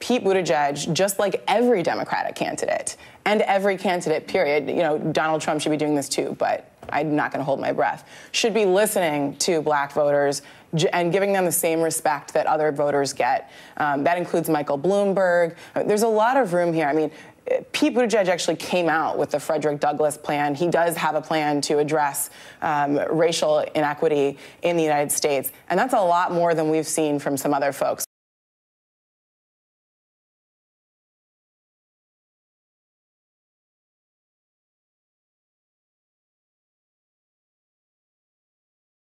Pete Buttigieg, just like every Democratic candidate and every candidate, period, you know, Donald Trump should be doing this too, but I'm not going to hold my breath, should be listening to black voters and giving them the same respect that other voters get. Um, that includes Michael Bloomberg. There's a lot of room here. I mean, Pete Buttigieg actually came out with the Frederick Douglass plan. He does have a plan to address um, racial inequity in the United States, and that's a lot more than we've seen from some other folks.